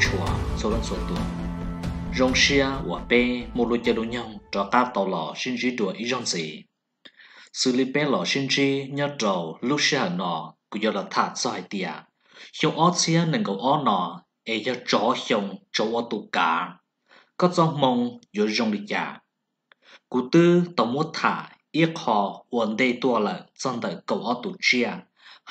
trong số lần số tuổi rong xia và bê một lối chơi tàu lò xin chỉ đùa ý rong gì xử lý lò xin chỉ nhớ trầu lúc xia nọ cũng do là thả sai tiệt hiếu ót xia nâng cầu ót nọ e cho chó hiông chó ót tụ cá, có do mong yêu rong đi nhà cụ tư tàu mua thả ít họ ổn định tua là chân đời cầu ót tụ chia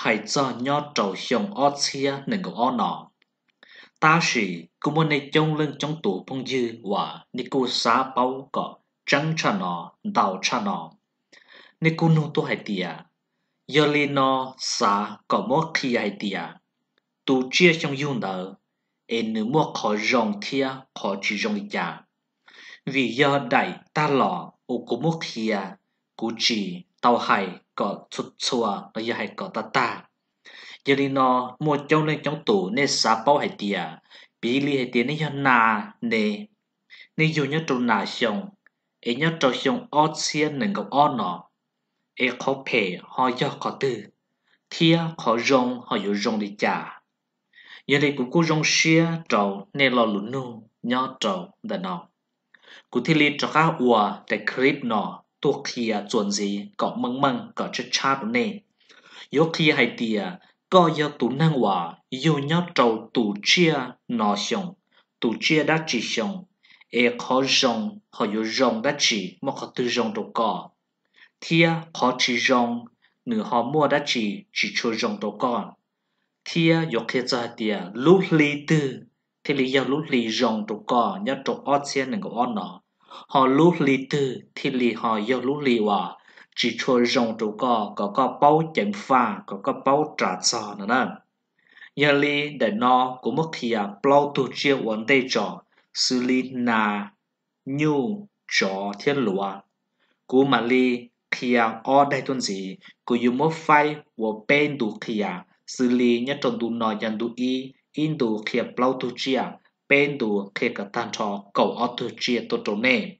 hay cho nhớ trầu hiông ót chia nâng cầu ót nọ. Ta sĩ cũng muốn này trông lưng trong tủ phong dư và ni cô xá bao có trắng cha nọ đào cha nọ. Ni cô nô tu hay tìa giờ li nó xá có mỗi khi hay tìa à. tu chia trong dùng đỡ em nữ mua khó rong thia khó chỉ rong nhà vì giờ đại ta lọ ô cô mỗi khi à cú chỉ tàu hải có chút chua nó giờ hải có ta ta giờ đi nó mua trong lên trong tủ nên xả bao hải tia bí li hải tia nên giờ na nè nên dù nhớ trong na xong ấy nhớ trong xong ót xiên nên gặp ót nó ấy có phê họ giờ có tư thia có rong họ dù rong đi chả giờ đi cũng cố rong xia trâu nên lo lụn nu nhớ trâu đã nó cụ thi li cho các ua để clip nó nọ tua kia chuẩn gì? Có măng măng, có chất chát nè. Yếu kia hay tia có giờ tụ năng hòa yêu nhớ trâu tụ chia nọ xong tụ chia đã chỉ xong e khó rong họ yêu rong đã chỉ, mà họ tự rong đâu có. Thia, khó chỉ rong nửa họ mua đã chỉ chỉ cho rong đâu có. Thia yêu kia ra tia lúc li tư. Thì lý do lúc li rong đâu có nhớ trâu ót xiên nâng có ót nọ họ lú lì tư thì lì họ do lú lì hòa chỉ cho rong đâu có có có bao chém pha có có bao trả cho nữa nè. Nhà lì để nó cũng mất thì à bao tu chia vấn đề cho xử lý na nhu cho thiên lúa. Cú mà lì khi à ở đây tuần gì cú dùng một phai và bên đủ khi à xử lý nhất trong đủ nói nhận đủ ý in đủ khi bao tu chia à, bên đủ khi cả tan cho cầu ở tu chia tu trốn nè.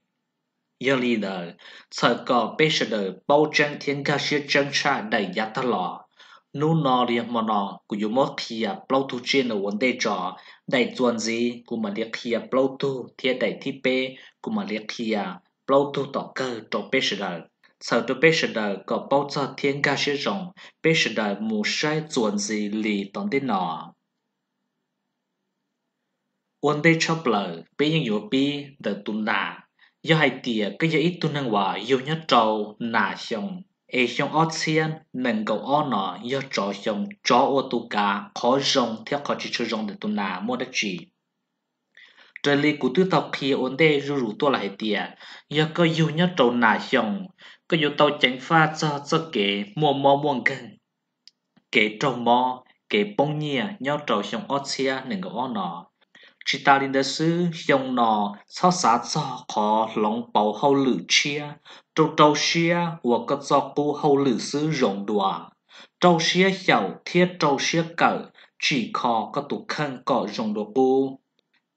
Giờ li đờ, sợ có sợ đờ bao chân thiên ca sĩ chân cha đầy giá ta lọ. Nu nò liền mà nò của yêu mất khi à bao tu trên nó vấn đề trò, đầy chuẩn gì, của mà liệt khi à bao tu thiên đầy thi bê, của mà liệt khi à bao tu tỏ cơ trong bây giờ sau đó bây giờ có bao giờ thiên ca sĩ rộng bây giờ mù sai chuẩn gì lì tổng đến nọ ổn đề cho lời bây giờ yếu bi, the tuần nà do hai tia cái giờ ít tuần năng hòa, yêu nhất trâu nà xong e xong ót xiên, nâng cầu ó nọ, do trò xong chó ô tu cá khó rong theo khó chỉ cho rong để tu nà mua đất chỉ trời li cụ tư tộc khi ổn đề rủ rủ tua lại tia do có yêu nhất trâu nà xong có yêu tàu tránh pha, cho cho kể mua mò muông gần kể trâu mò, kể bông nhia nhau trâu xong ót xiên, nâng cầu ó nọ chỉ ta linh sư, dòng nọ sao xá cho khó lòng bảo hậu lử chia. Trâu trâu xia và có cho cô hậu lử sư rộng đùa trâu xia hiểu thiết trâu xia cỡ, chỉ khó có tụ khăn có rộng đùa cô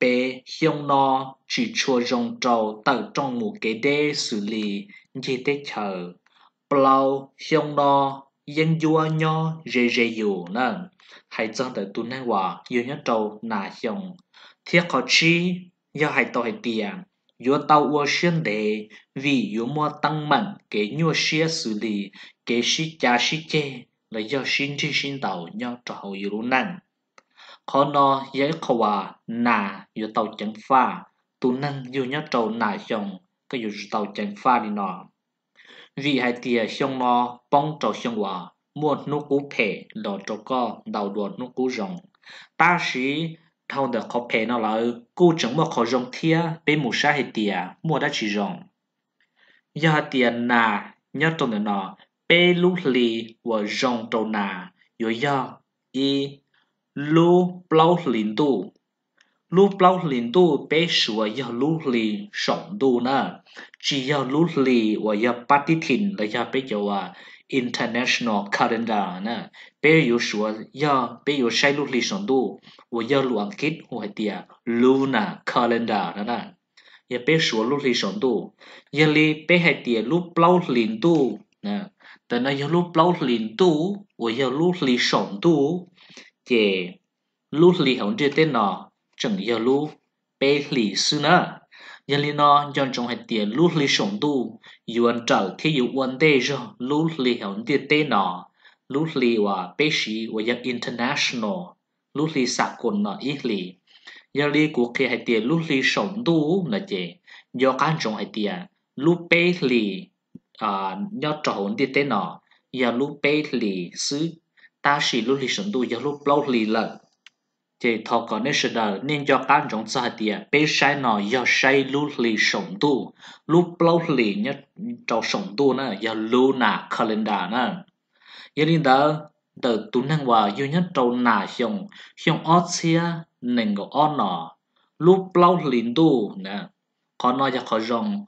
bê dòng nọ, chỉ chua rộng trâu tự trong một cái đê xử lý như thế chờ bao dòng nọ, dân vua nho rề rề dù nè hãy chân tới tu này hòa yêu nhất trâu nà dòng thiết có chi, do hai tàu hai tiền yo tàu ua xuyên đề vì yo mua tăng mạnh cái nhua xia xử lý cái xí cha xí chê, là do xin chi xin tàu nhau trò hậu yếu năng khó nó dễ khó hòa, nà yo tàu chẳng pha tu năng yo nhau trâu nà xong cái yo tàu chẳng pha đi nọ. Vì hai tiền xong nó bông trò xong hòa, mua nô cú phê lọ trâu co đầu đuột nô cú rồng. Ta sĩ thâu được khó phê nó là cô chẳng mua khó rong thia bên mù sa hệ tiền mua đã chỉ rong giờ tiền nà, nhớ trong đó nó bê lú lì và rong trâu nà. Yo yo y, lú bao lìn tu. Lú bao lìn tu bê sủa yo lú lì sống tu nè chỉ yo lú lì và yo party thìn là yo bê yo à international calendar na pe yu shua ya pe yu shai lu li shon du wo ya lu ang kit ho tia calendar na na ya pe shua lu li shon du ya li pe hai tia na ta na ya lu plau lin tu wo ya lu li shon du ye lu li hong je te na chang ya lu pe li su na giờ li nó chọn trồng hạt tiền lú li sống tu yuan trở khi yu quan tê cho lú li hòn tiền tê nó lú li và bế sĩ và dân international lú li sạc quần nó ít li giờ li của khi hạt tiền lú li sống tu là gì? Do can trồng hạt tiền lú bế li à nhớ trở hòn tiền tê nó giờ lú bế li xứ, ta sĩ lú li sống tu giờ lú lâu li lận chỉ thọ có nên sự đời nên cho các trong xã địa bé sai nọ giờ sai lúc lì sân tu lúc lâu lì nhớ trâu sân tu nữa giờ luna calendar nữa giờ đi đó đợt tu năng hòa yêu nhất trâu nà xong xong ót xia nên có ót nọ. Lúc lâu lì tu nè còn nói cho khó rong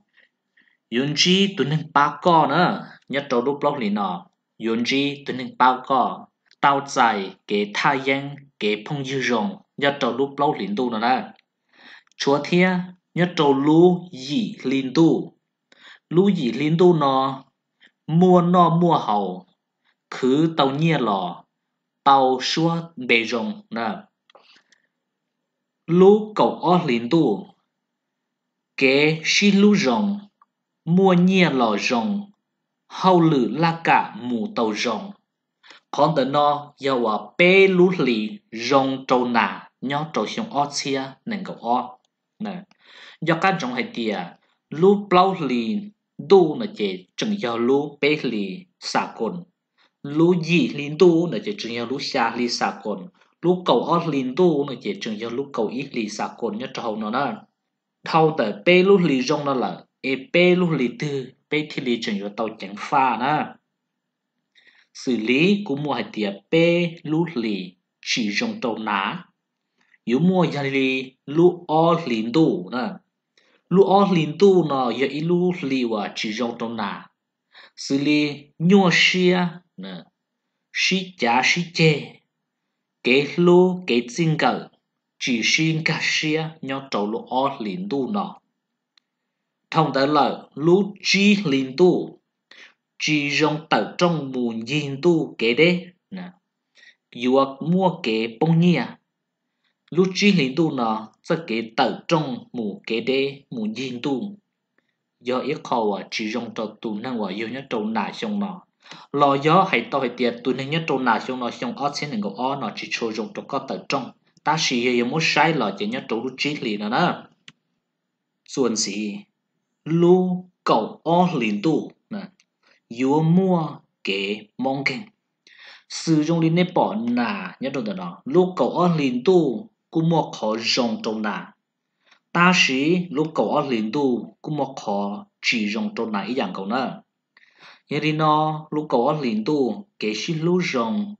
yun chi tu nâng ba co nữa nhất trâu lúc lóc lì nọ yun chi tu nâng ba co. Tao chạy, cái tha yang kế phong dư rồng nhất trâu lúc lóc lìn tu nữa nè chúa thia, nhất trâu lu yi lìn tu. Lu yi lìn tu nọ, mua nọ mua hậu cứ tàu nhia lò tàu xua bề rồng nè lu cầu o lìn tu kế shi lu rồng mua nhia lò rồng hậu lử la cả mù tàu rồng còn tờ nó, giờ wa bê lú lì rong trâu nà, nhó trâu xuống ót xia nên cầu ót nè, do các trong hệ tia lú plau lì, đu là chế chừng giờ lú bê lì xà cồn. Lú gì lì đu là chế chừng giờ lú xa lì xà cồn. Lú cầu ót lì đu là chế chừng giờ lú cầu ít lì xà cồn, nhó trâu nó nè. Thâu tờ bê lú lì rong nó là e bê lúc lì tư, bê thì lì chừng yếu tàu chẳng pha na xử lý của mua hạt tiệp p lúc lì chỉ dùng tàu ná. Yếu mua gia lì lúc o lìn tu nè. Lúc o lìn tu nó yếu ít lúc lì và chỉ dùng tàu ná. Xử lý nhua xia nè. Xí chả xí chê. Kế lô kế chính cờ chỉ xin cả xia nhau tàu lúc o lìn tu nó thông tới lời lú chi lìn tu chỉ dùng tờ trong mù nhìn tu kế đế nè dù mua kế bông nhia lú chi linh tu nó sẽ kế tờ trong mù kế đế mù nhìn tu do ít khó à chỉ dùng tờ tu năng và yêu nhất trâu nà xong nó lo gió hay tao hay tiệt tu năng nhất trâu nà xong nó xong ót xin ngọc ó nó chỉ cho dùng tờ có tờ trong ta chỉ yêu muốn sai là chỉ nhất trâu lú chi linh nó đó ส่วนสี lu cầu o liên tu nè yếu mua kế mong kinh sử dụng đi nếp bỏ nà, nhớ đồ đó. Lúc cậu ở lìn tu cũng mua khó dùng trong nà. Ta sĩ, lúc cậu ở lìn tu cũng mua khó chỉ dùng trong nà, ý dạng cậu nè. Nhớ đi nó, lúc cậu ở lìn tu kế sĩ lu dùng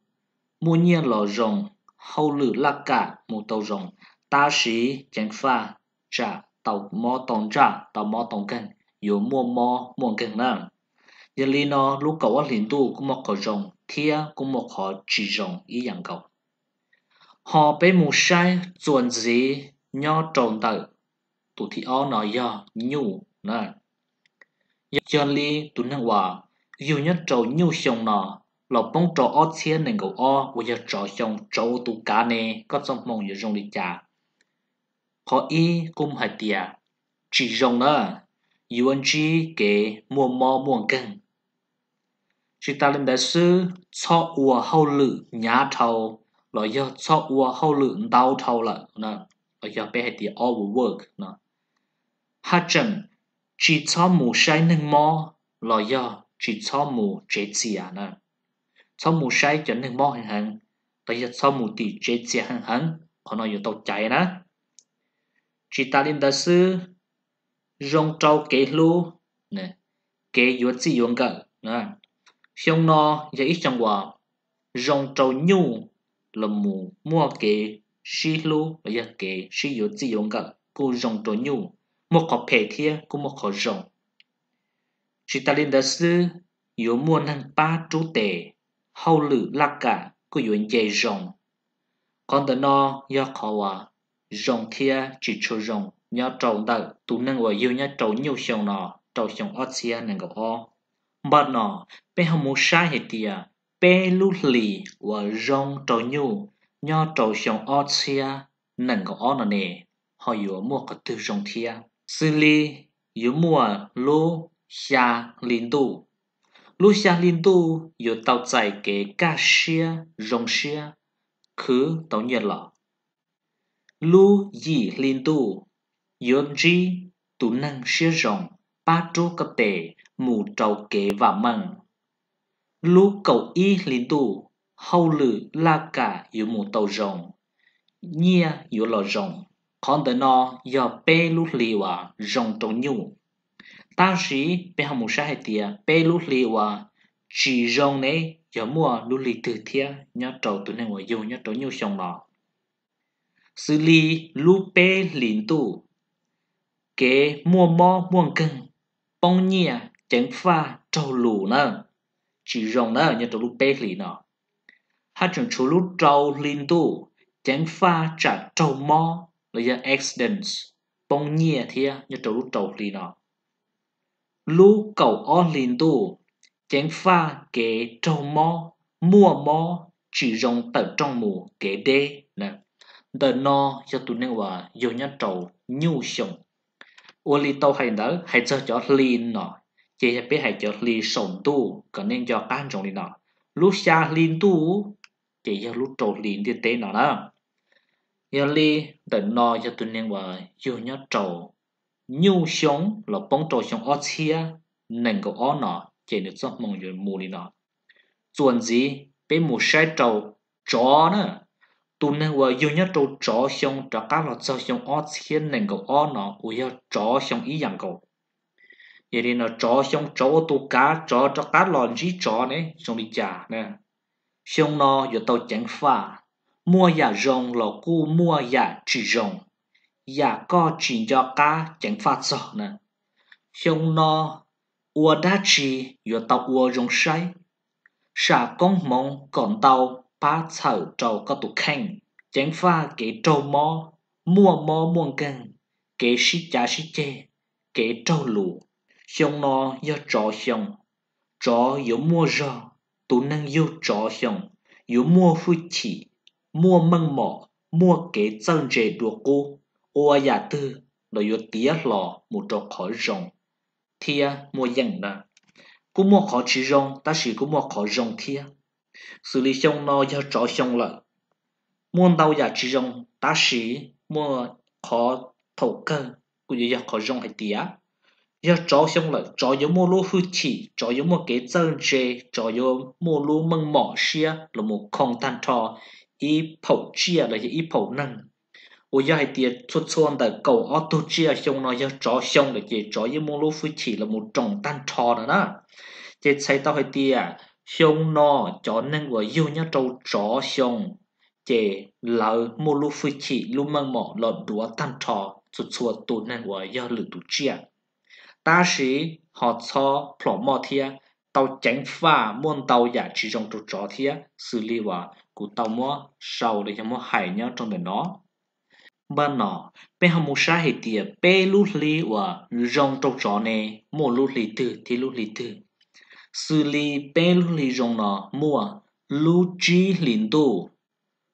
mua nhiên lò dùng hậu lử lạc cả một tàu dùng ta sĩ chẳng pha trả tàu mò tòng trả tàu mò tòng cân yếu mua mò mua nà nè giờ lúc cũng rồng thia cũng chỉ rồng bé mù sai chuẩn gì nho tròn tự tụ thị o nói do nhu nè li tụ năng hòa yêu nhất trầu nhu xong nọ lọ bông trò ó chia nên cậu o, bây giờ trò xong trâu tụ cá nè có trong mong giờ rong đi chả họ y cũng hạt tiệt chỉ rong nữa anh chi kể mua mò mua cân chỉ ta lên đại sư, cho ua hậu lự nhá thầu. Lo giờ cho ua hậu lự đau thầu là nè lo giờ bé hạt all work. Nè hát chân chỉ cho mù sai nâng mò. Lo giờ chỉ cho mù chế chia nè cho mù sai cho nâng mò hàng hàng lo giờ cho mù tỷ chế chia hàng hàng còn nói yêu tàu chạy nè chỉ ta lên đại sư, rong trâu kế lu nè kế yếu chi yếu gờ nè xong nó giờ ít trong quả rong trâu nhu là mù mua kế xí lu và giờ kế xí yếu chỉ dùng cả cô rong trâu nhu. Một khó phê thia cô một khó rong chỉ ta linh đã sư yếu mua năng ba chú tệ hậu lử lạc cả cô yếu dễ rong. Còn đó nó do khó quả rong thia chỉ cho rong nhớ trâu đợi tụ năng và yêu nhớ trâu nhu xong nó trâu xong ớt xia năng gặp o bà nó bé hầm mù sai hệ tia bé lú lì và rong trâu nhu, nho trâu xong ót xia nâng có ót nè. Họ yếu mua có tư rong thia. Xử lý yếu mua lú xa linh tu. Lú xa linh tu yếu tàu chạy cái cá xia, rong xia cứ tàu nhiệt lọ. Lú yi linh tu yếu gì tu năng xia rong ba trô cấp tệ mù trâu kế và măng lú cầu y lý tu hầu lử la cả yếu mù tàu rồng nhia yếu lò rồng còn đỡ nó do bê lú lì và rồng trâu nhu. Ta sĩ bê hàm mù sa hệ tìa, bê lú lì và chỉ rồng này yếu mua à lú lì từ thia nhớ trâu tụi này ngồi yêu nhớ trâu nhu xong lò. Xử lý lú bê lý tu kế mua mò muôn cưng bông nhia chẳng pha trâu lù nữa chỉ rồng nữa như trâu lù bê lì nó hai trường chú lù trâu linh tu chẳng pha trả trâu mò là do accidents bông nhia thia như trâu lù trâu lì nó lù cầu o linh tu chẳng pha kế trâu mò mua mò chỉ rồng tờ trong mù kế đê nè đờ no cho tụi nênว่า有nhá trâu nhu xong ô li tàu hay nở hay cho cho li nọ chế sẽ biết hay cho lì sống tu có nên cho can trọng đi nó. Lúc xa lì tu chế cho lúc trộn lì đi tế nó đó. Giờ lì tận cho tụi nên vợ yêu nhớ trộn nhu sống là bóng trộn sống ở chia, nền của ở nó chế được cho mong rồi mù đi nó. Chuẩn gì bên mù sai trộn chó nữa. Tu nên vừa yêu nhất trâu chó xong cho các lọt sau xong ót khiến nền cầu nó u chó xong ý dạng vậy thì nó chó xong chó tu cá chó cho cá lò gì chó này, xong đi chả nè. Xong nó, giờ tàu chẳng pha. Mua nhà rồng, lò cu mua nhà chỉ rồng. Nhà có chỉ cho cá, chẳng pha sợ nè. Xong nó, ua đá chỉ giờ tàu ua rồng say xả công mong còn tàu ba sợ trâu có tụ khanh. Chẳng pha cái trâu mò mua mò muôn cân. Cái sĩ cha sĩ chê cái trâu lụa xong nó do trò xong trò yếu mua rò tụ năng yêu trò xong yếu mua phu chỉ mua măng mỏ mua kế chân rể đùa cô ô nhà tư là yếu tía lò một trò khỏi rồng thia mua dần đó cú mua khó chỉ rồng ta chỉ cú mua khó rồng thia xử lý xong nó do trò xong là muốn đâu giờ chỉ rồng ta chỉ mua khó thầu cơ cũng như khó rồng hay tía giờ trò xong là trò yếu mua lúa hư chỉ trò yếu mua cái chân chê trò yếu mua lúa măng mỏ xia là một con tan trò ý phẩu chia là ý phẩu năng ủa giờ hay tiệt xuất xuân tại cầu auto chia xong nó giờ chó xong là chỉ chó yếu mua lúa hư chỉ là một trồng tan trò nữa đó chỉ thấy tao hay tiệt xong nó chó nên của yêu nhau trâu chó xong chế lỡ mô lu phi chỉ lu măng mỏ lọt đúa tan trò xuất chua tụ nên của yêu lử tụ chia ta sĩ họ cho phổ mò thia tàu tránh pha muôn tàu giả chỉ trong tụ chó thia xử lý và cụ tàu mò sau để cho mò hải nhau trong đời nó bà nó bên hầm một sa hệ tiệt bê lút li và rong trong chó này mua lút li từ thì lút li từ xử lý bê lút li rong nó mua lút chi linh tu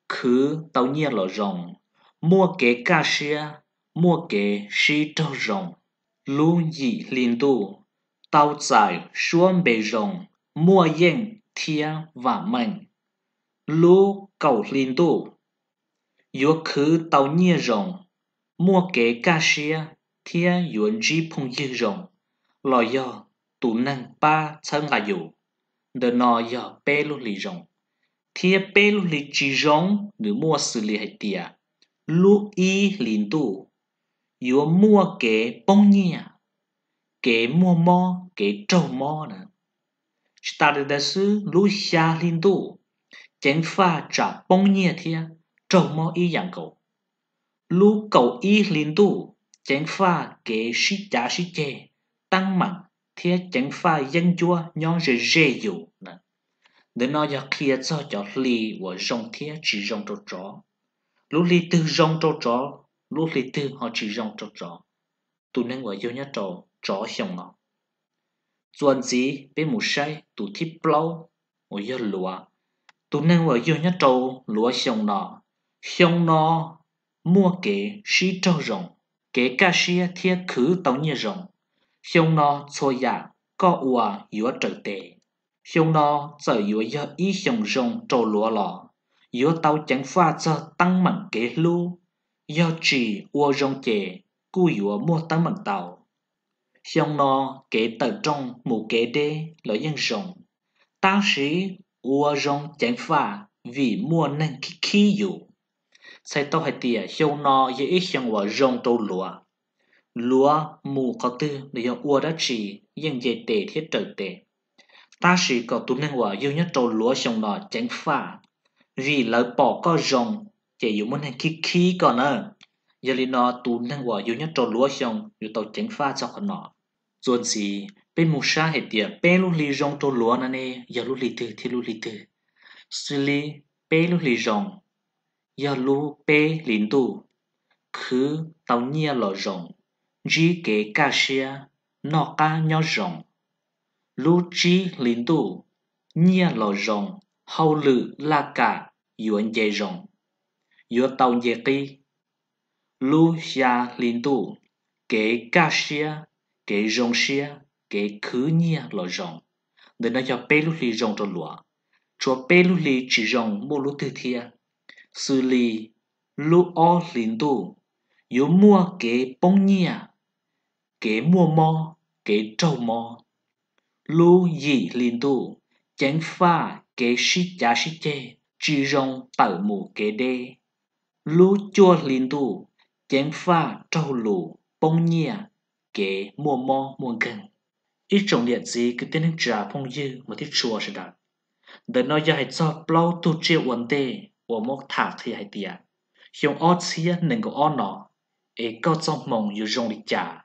cứ tàu nhiên là rong mua cái cá xia mua cái xí trâu rong lu yi linh tu tao giải xuống bề rong mua yên thiên và mệnh lu cầu linh tu yếu khứ tao nhiên rong mua cái cá xia thiên yuan ji phong yi rong lo yo tụ năng ba chân là dù đờ nọ giờ bê lu lì rong thia bê lu lì chỉ rong nữ mua xử lý hay tia lu y lìn tu yếu mua kế bông nhẹ kế mua mò kế trâu mò nè. Ta được đại sư lũ xa linh tu, chén pha trả bông nhẹ thia trâu mò y dạng cầu. Lũ cầu y linh tu, chén pha kế sĩ trả sĩ chê tăng mạnh thiết chẳng pha dân chúa nhon rề rề dụ nè. Để nó cho kia cho cho lì và rong thiết chỉ rong trâu chó lũ lì từ rong trâu chó lúc lý tư, họ chỉ rong cho chó tụi nên gọi yêu nhất trò chó xong ngọ. Chuẩn gì bên một sai tụ thịt plau ở yêu lúa. Tụ nên gọi yêu nhất trò, lúa xong nọ. Xong nọ, mua kế sĩ trâu rồng kế ca sĩ thiết khứ tống như rồng xong nọ, cho dạ có ua, yếu trở tệ. Xong nọ trở yếu yếu ý xong rồng trâu lúa lọ. Yếu tàu chẳng pha cho tăng mạnh kế lưu do trì ua rong chè cu yếu mua tăng bằng tàu xiong no kế tờ trong mù kế đê lỡ dân rong, ta sĩ ua rong chén pha vì mua nên khí khí yếu sai tao hay tìa xiong no dễ ít xiong hòa rong tàu lúa lúa mù có tư để do ua đã trì dân dễ tệ thiết trời tệ ta sĩ có tu nên hòa yêu nhất trâu lúa xiong no chén pha vì lỡ bỏ có rồng chế yếu muốn hàng khí khí còn à giờ li nó tuôn thằng vợ yếu nhất trộn lúa xong yếu tàu chén pha cho con nọ. dồn gì, bên mù sa hệ tiệp bên lúc lì rong trộn lúa nè nè giờ lúc lì từ thì lúc lì từ xử lý bên lúc lì rong, giờ lúc bên lìn tu cứ tàu nhia lò rong chỉ kế ca xia, nọ ca nhỏ rong. Lúc chỉ lìn tu nhia lò rong hậu lự là cả yuan dây rong yo tàu nhẹ kỳ. Lu xa linh tụ, kế ca xia, kế rong xia, kế khứ nhia lò rong. Để nó cho pe lúc li rong cho lùa. Cho pe lúc li chỉ rong mô lu tư thia. Sư lì, lu o linh tụ, yo mua kế bông nhia, kế mua mò, kế trâu mò. Lu dị linh tụ, chánh pha kế xí chá xí chê, chỉ rong tẩu mù kế đê lu chua lin tu chén pha trâu lù, bông nhia kế mua mò mua gần ít trọng điện gì cứ tên trả phong dư mà thích chùa sẽ đạt để nó ra cho bao tu chia vấn tê của một thả thì hay tiệt dùng ót xia nên có ót nọ ấy có trong mộng dù dùng lịch trả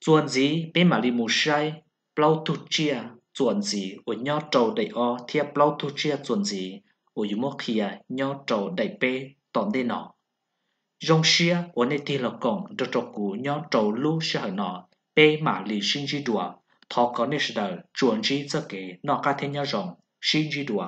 chuẩn gì bên mà đi mua sai bao tu chia chuẩn gì ở nhau trâu đầy o thì bao tu chia chuẩn gì ở dù một kia nhau trâu đầy bê tòn đây nọ rong xia ở nơi tiền là cổng cho cho cú nhau trâu lu sẽ hỏi nọ bê mà lì sinh chi đùa? Thọ có nên sẽ đợi chuẩn chi cho cái nọ cả thiên nhau rong sinh chi đùa?